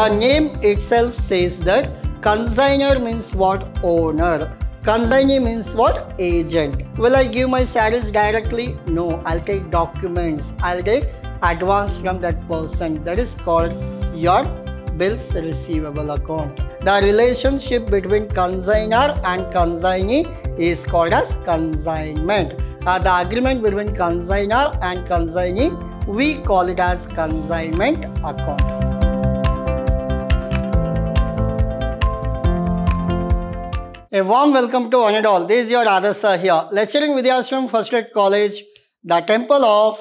The name itself says that consignor means what? Owner. Consignee means what? Agent. Will I give my sarees directly? No, I'll take documents. I'll take advance from that person. That is called your bills receivable account. The relationship between consignor and consignee is called as consignment. Uh, the agreement between consignor and consignee, we call it as consignment account. A warm welcome to one and all. This is your Adarsh here, lecturing Vidhyaashram First Grade College, the Temple of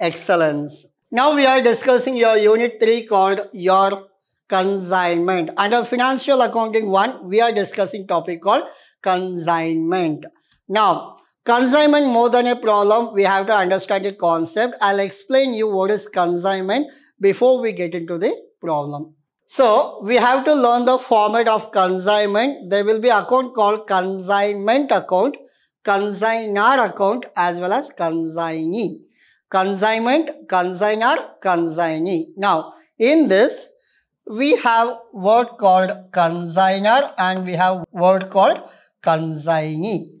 Excellence. Now we are discussing your unit 3 called your consignment. Under financial accounting 1, we are discussing topic called consignment. Now, consignment more than a problem, we have to understand the concept. I'll explain you what is consignment before we get into the problem. So we have to learn the format of consignment. There will be account called consignment account, consignor account as well as consignee. Consignment, consignor, consignee. Now in this we have word called consignor and we have word called consignee.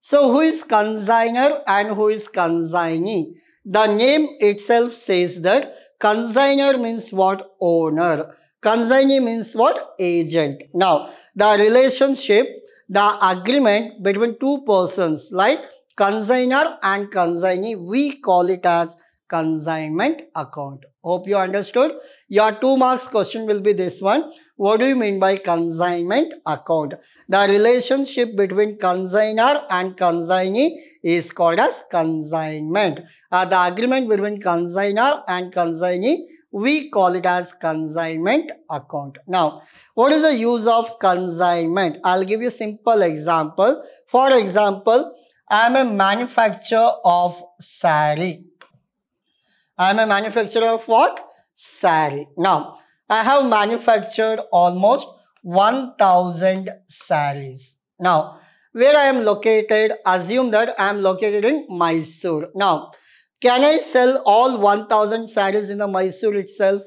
So who is consignor and who is consignee? The name itself says that consignor means what? Owner Consignee means what? Agent. Now, the relationship, the agreement between two persons like consignor and consignee, we call it as consignment account. Hope you understood. Your two marks question will be this one. What do you mean by consignment account? The relationship between consignor and consignee is called as consignment. Uh, the agreement between consignor and consignee we call it as consignment account. Now, what is the use of consignment? I'll give you a simple example. For example, I am a manufacturer of sari. I am a manufacturer of what? Sari. Now, I have manufactured almost 1000 saris. Now, where I am located, assume that I am located in Mysore. Now, can I sell all 1000 sarees in the Mysore itself?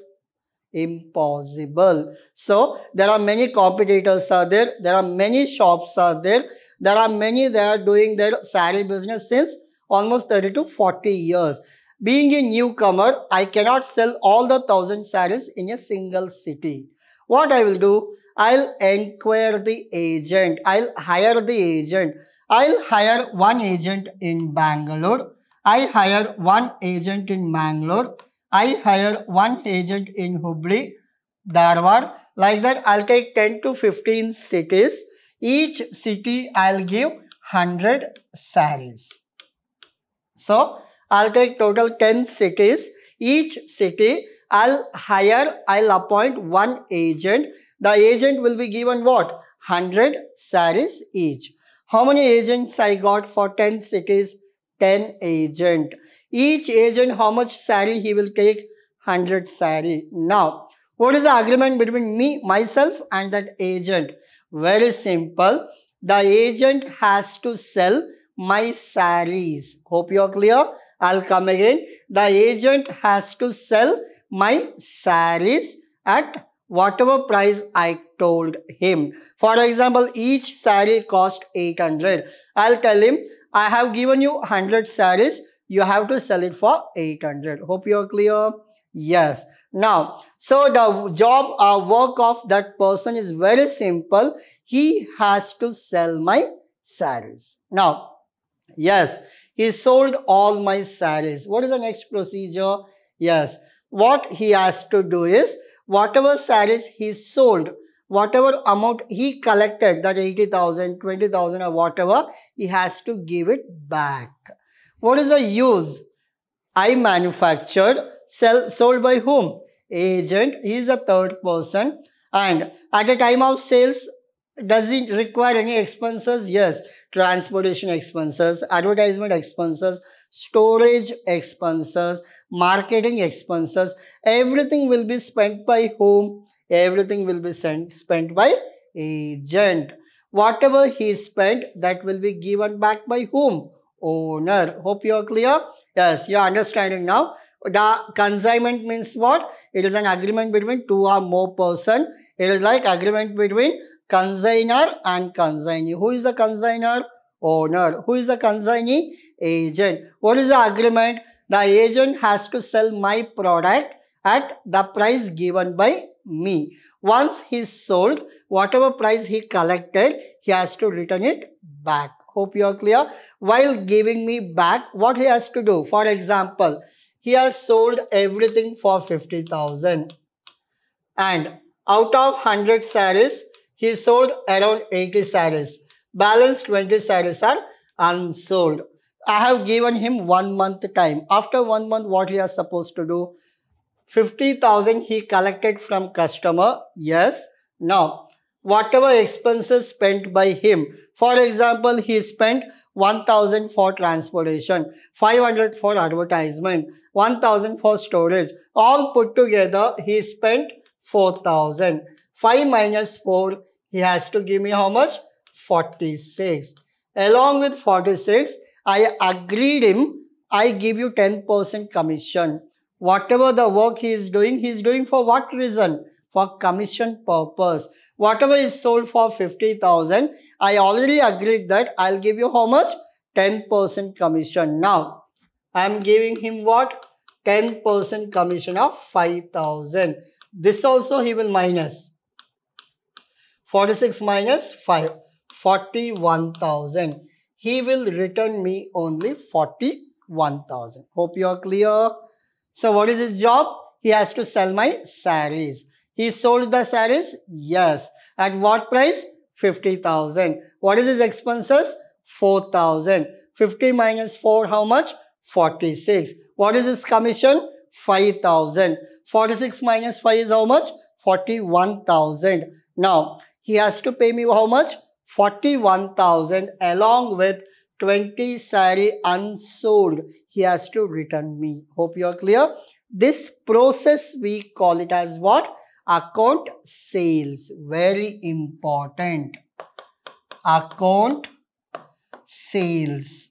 Impossible. So, there are many competitors are there. There are many shops are there. There are many that are doing their saree business since almost 30 to 40 years. Being a newcomer, I cannot sell all the 1000 sarees in a single city. What I will do, I'll inquire the agent. I'll hire the agent. I'll hire one agent in Bangalore I hire one agent in Mangalore. I hire one agent in Hubli, Dharwad. Like that, I'll take 10 to 15 cities. Each city, I'll give 100 saris. So, I'll take total 10 cities. Each city, I'll hire, I'll appoint one agent. The agent will be given what? 100 saris each. How many agents I got for 10 cities? 10 agent. Each agent, how much sari he will take? 100 sari. Now, what is the agreement between me, myself and that agent? Very simple. The agent has to sell my saris. Hope you are clear. I'll come again. The agent has to sell my saris at whatever price I told him. For example, each sari cost 800. I'll tell him I have given you 100 saris. You have to sell it for 800. Hope you are clear. Yes. Now, so the job or work of that person is very simple. He has to sell my saris. Now, yes, he sold all my saris. What is the next procedure? Yes, what he has to do is, whatever saris he sold, whatever amount he collected, that 80,000, 20,000 or whatever, he has to give it back. What is the use? I manufactured, sell, sold by whom? Agent, he is the third person. And at the time of sales, does it require any expenses? Yes. Transportation expenses, advertisement expenses, storage expenses, marketing expenses. Everything will be spent by whom? Everything will be sent, spent by agent. Whatever he spent, that will be given back by whom? Owner. Hope you are clear? Yes, you are understanding now. The consignment means what? It is an agreement between two or more person. It is like agreement between consignor and consignee. Who is the consignor? Owner. Who is the consignee? Agent. What is the agreement? The agent has to sell my product at the price given by me. Once he sold, whatever price he collected, he has to return it back. Hope you are clear. While giving me back, what he has to do? For example, he has sold everything for 50,000 and out of 100 saris, he sold around 80 saris. Balance 20 saris are unsold. I have given him one month time. After one month, what he is supposed to do? 50,000 he collected from customer. Yes. Now, whatever expenses spent by him. For example, he spent 1000 for transportation, 500 for advertisement, 1000 for storage. All put together, he spent 4000. 5 minus 4, he has to give me how much? 46. Along with 46, I agreed him, I give you 10% commission. Whatever the work he is doing, he is doing for what reason? For commission purpose. Whatever is sold for 50,000, I already agreed that I'll give you how much? 10% commission. Now, I'm giving him what? 10% commission of 5,000. This also he will minus. 46 minus 5. 41,000. He will return me only 41,000. Hope you are clear. So what is his job? He has to sell my saris. He sold the saris? Yes. At what price? 50,000. What is his expenses? 4,000. 50 minus 4, how much? 46. What is his commission? 5,000. 46 minus 5 is how much? 41,000. Now, he has to pay me how much? 41,000 along with 20 sari unsold. He has to return me. Hope you are clear. This process we call it as what? Account sales. Very important. Account sales.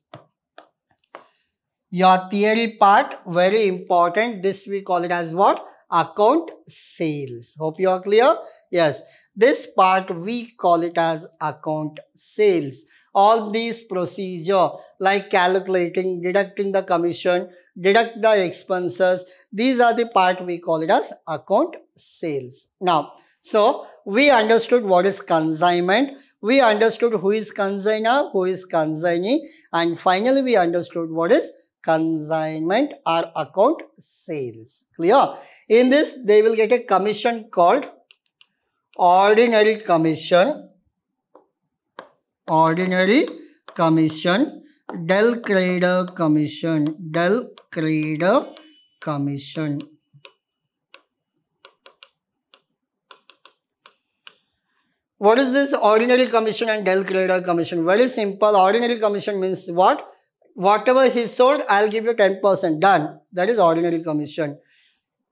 Your theory part very important. This we call it as what account sales hope you are clear yes this part we call it as account sales all these procedure like calculating, deducting the commission, deduct the expenses. These are the part we call it as account sales. Now, so we understood what is consignment. We understood who is consignor, who is consignee. And finally, we understood what is consignment or account sales. Clear? In this, they will get a commission called ordinary commission ordinary commission, del credere commission, del credere commission. What is this ordinary commission and del credere commission? Very simple. Ordinary commission means what? Whatever he sold, I'll give you 10%. Done. That is ordinary commission.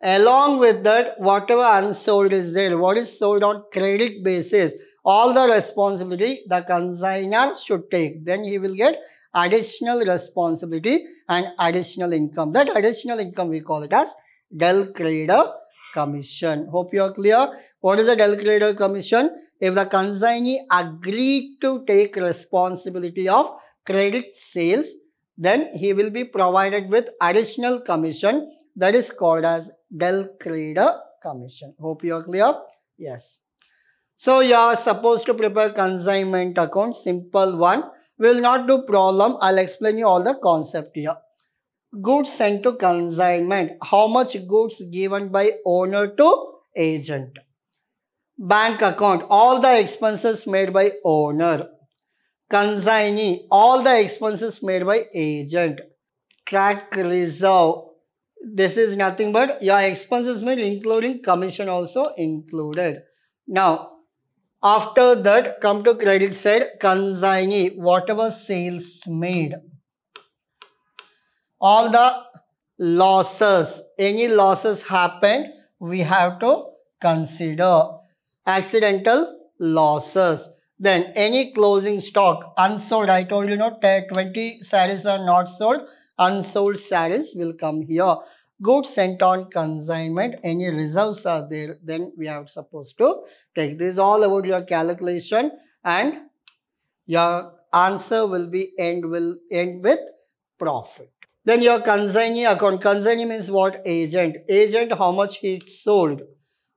Along with that, whatever unsold is there, what is sold on credit basis, all the responsibility the consignor should take. Then he will get additional responsibility and additional income. That additional income we call it as del credere commission. Hope you are clear. What is a del credere commission? If the consignee agreed to take responsibility of credit sales, then he will be provided with additional commission that is called as del credere commission. Hope you are clear. Yes. So you are supposed to prepare consignment account, simple one. Will not do problem. I'll explain you all the concept here. Goods sent to consignment. How much goods given by owner to agent. Bank account. All the expenses made by owner. Consignee. All the expenses made by agent. Track reserve this is nothing but your expenses made including commission also included. Now, after that, come to credit side, consignee, whatever sales made. All the losses, any losses happened, we have to consider. Accidental losses. Then any closing stock, unsold, I told you, know, uh, 20 saris are not sold unsold saris will come here. goods sent on consignment, any reserves are there, then we are supposed to take. This all about your calculation and your answer will be end will end with profit. Then your consignee account. Consignee means what? Agent. Agent, how much he sold.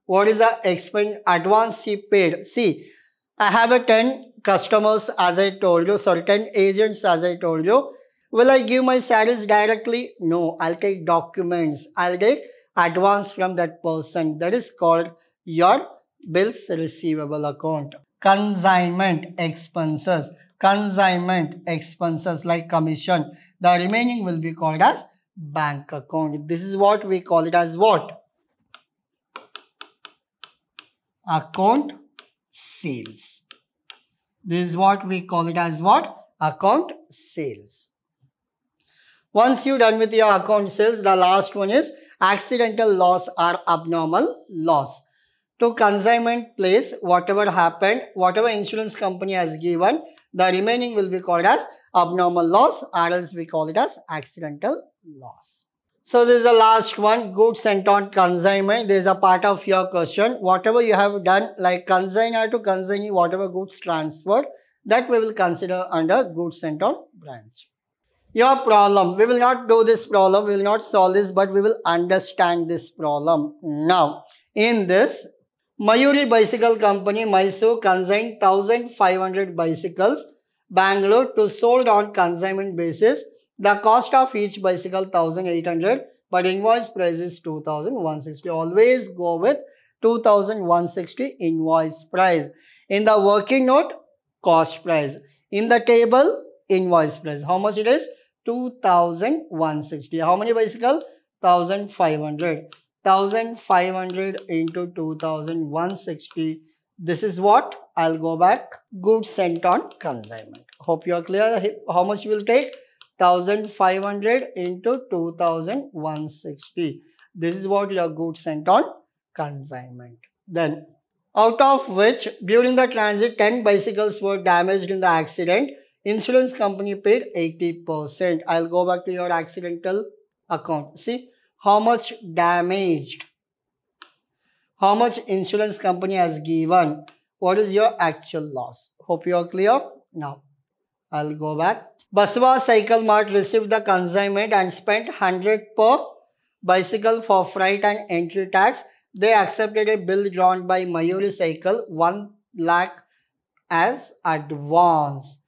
What is the expense advance he paid? See, I have a 10 customers as I told you, sorry, 10 agents as I told you. Will I give my salaries directly? No, I'll take documents. I'll take advance from that person. That is called your bills receivable account. Consignment expenses. Consignment expenses like commission. The remaining will be called as bank account. This is what we call it as what? Account sales. This is what we call it as what? Account sales. Once you're done with your account sales, the last one is accidental loss or abnormal loss. To consignment place, whatever happened, whatever insurance company has given, the remaining will be called as abnormal loss or else we call it as accidental loss. So this is the last one, goods sent on consignment. There is a part of your question. Whatever you have done, like consignor to consignee, whatever goods transferred, that we will consider under goods sent on branch. Your problem, we will not do this problem, we will not solve this, but we will understand this problem. Now, in this, Mayuri Bicycle Company, Mysore consigned 1500 bicycles, Bangalore to sold on consignment basis the cost of each bicycle 1800 but invoice price is 2160. Always go with 2160 invoice price. In the working note, cost price. In the table, invoice price. How much it is? 2160. How many bicycle? 1500. 1500 into 2160. This is what? I'll go back. Goods sent on consignment. Hope you are clear how much will take? 1500 into 2160. This is what your goods sent on consignment. Then, out of which during the transit 10 bicycles were damaged in the accident, insurance company paid 80%. I'll go back to your accidental account. See how much damaged, how much insurance company has given, what is your actual loss. Hope you are clear now. I'll go back. Baswa Cycle Mart received the consignment and spent 100 per bicycle for freight and entry tax. They accepted a bill drawn by Mayuri Cycle 1 lakh as advance.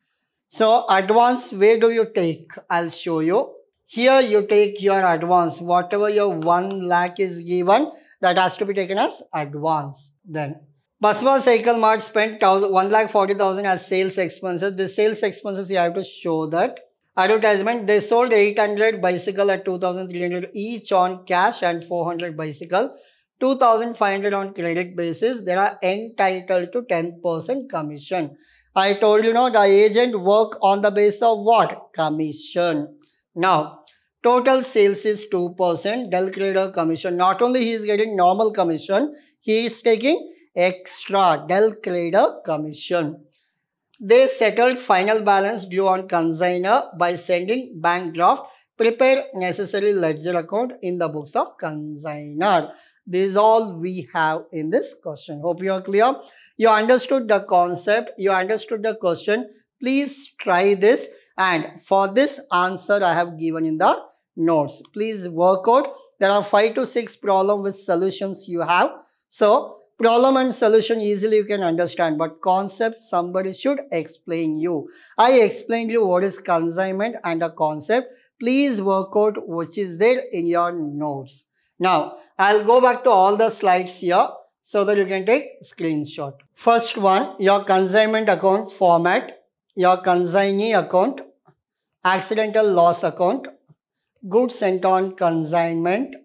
So advance, where do you take? I'll show you. Here you take your advance. Whatever your 1 lakh is given, that has to be taken as advance. Then Baswa Cycle Mart spent 1 lakh 40,000 as sales expenses. The sales expenses you have to show that. Advertisement, they sold 800 bicycle at 2,300 each on cash and 400 bicycle. 2,500 on credit basis. They are entitled to 10% commission. I told you know the agent work on the basis of what? Commission. Now, total sales is 2%. Del Credere commission. Not only he is getting normal commission, he is taking extra del credere commission. They settled final balance due on consignor by sending bank draft, prepare necessary ledger account in the books of consignor. This is all we have in this question. Hope you are clear. You understood the concept. You understood the question. Please try this. And for this answer, I have given in the notes. Please work out. There are five to six problem with solutions you have. So problem and solution easily you can understand but concept somebody should explain you. I explained you what is consignment and a concept. Please work out which is there in your notes. Now i'll go back to all the slides here so that you can take screenshot. First one your consignment account format. Your consignee account. Accidental loss account. Goods sent on consignment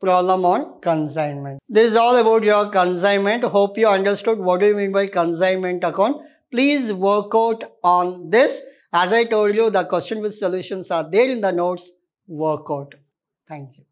problem on consignment. This is all about your consignment. Hope you understood what do you mean by consignment account. Please work out on this. As I told you, the question with solutions are there in the notes. Work out. Thank you.